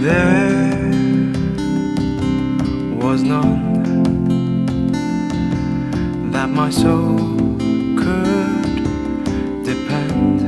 There was none that my soul could depend.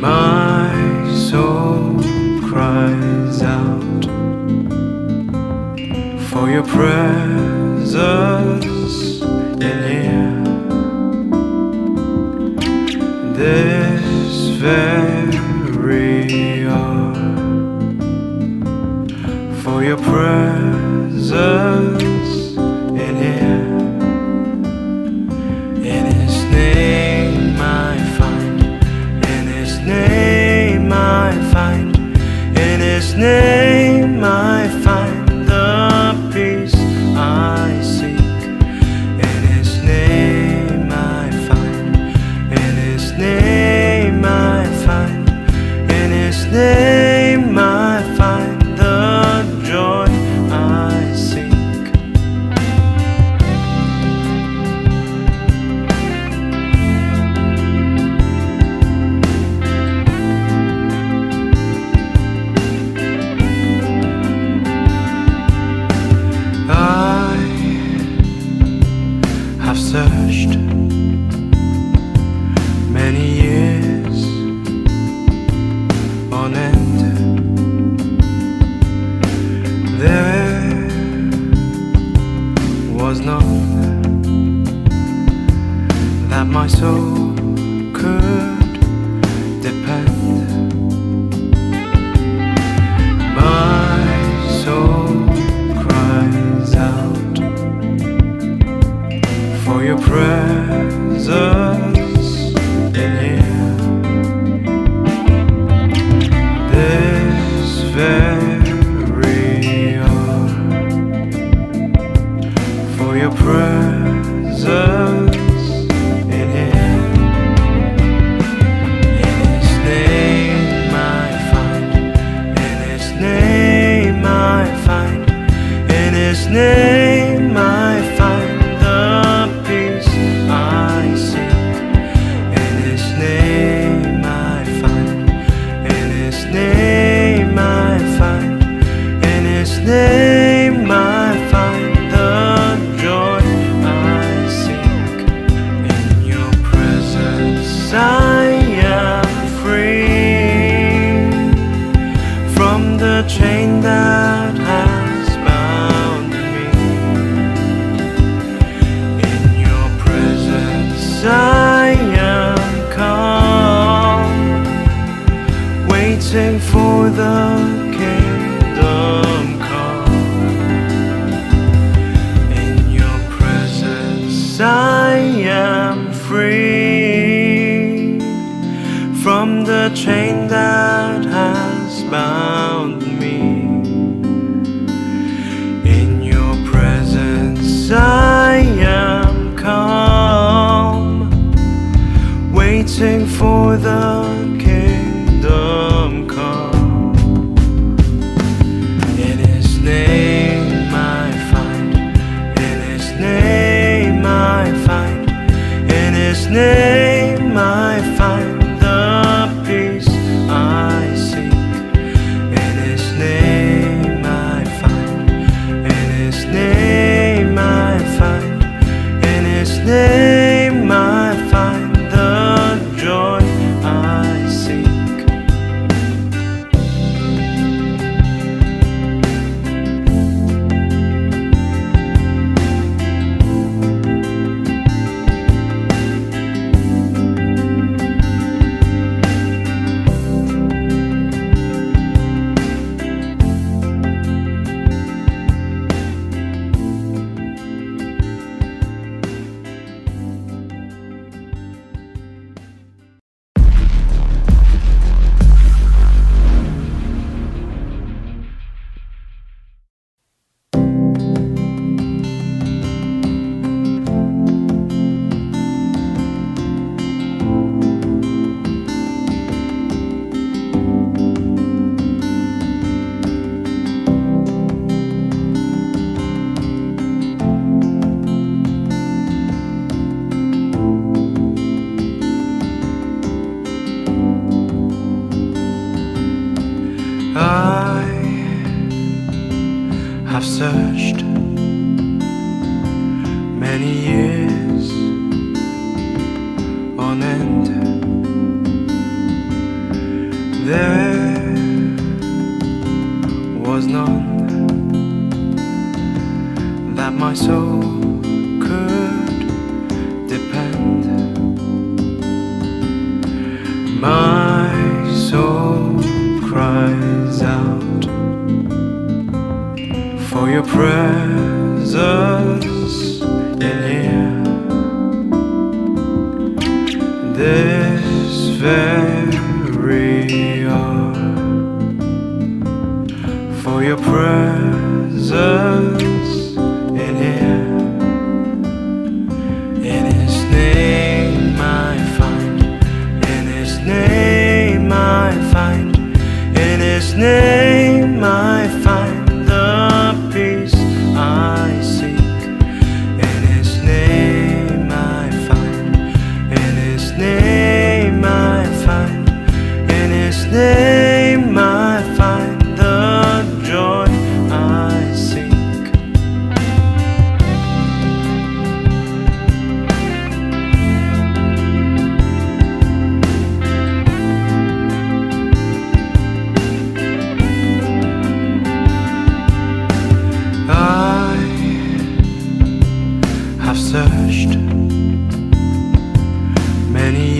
My soul cries out for your presence in here. This very name I find. that my soul could depend. The. I have searched many years on end. There was none that my soul. your presence in here. This very hour for your presence. many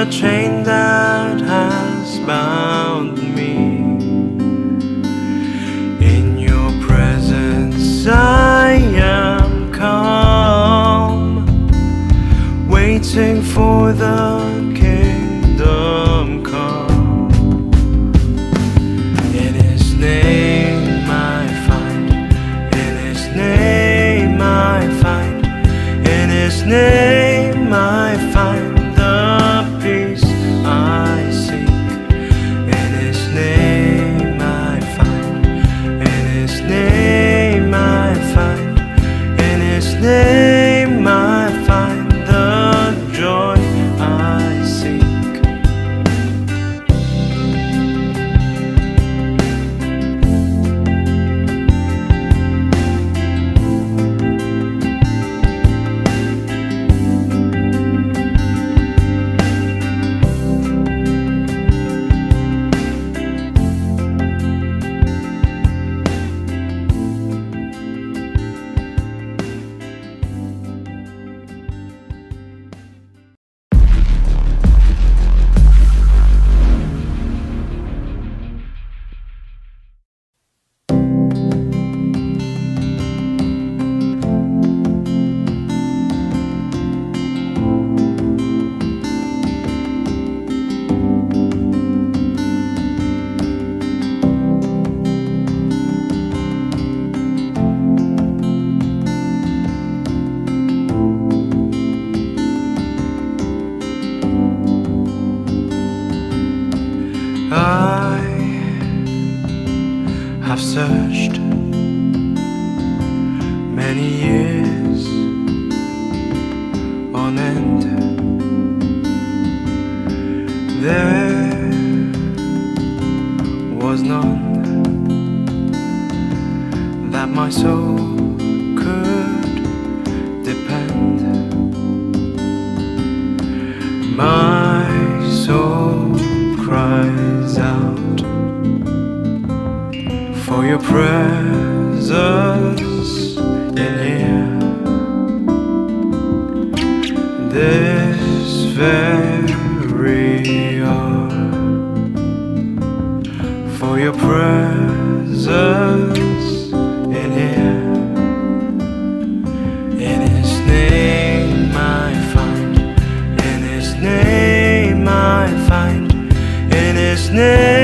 a train that has bound. On end. There was none that my soul could depend. My soul cries out for your presence in here. This very hour for your presence in here. In His name I find, in His name I find, in His name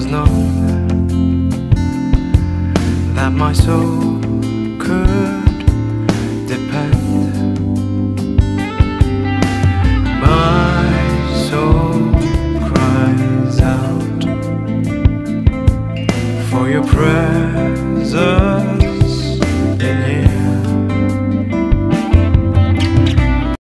was known that my soul could depend. My soul cries out for your presence.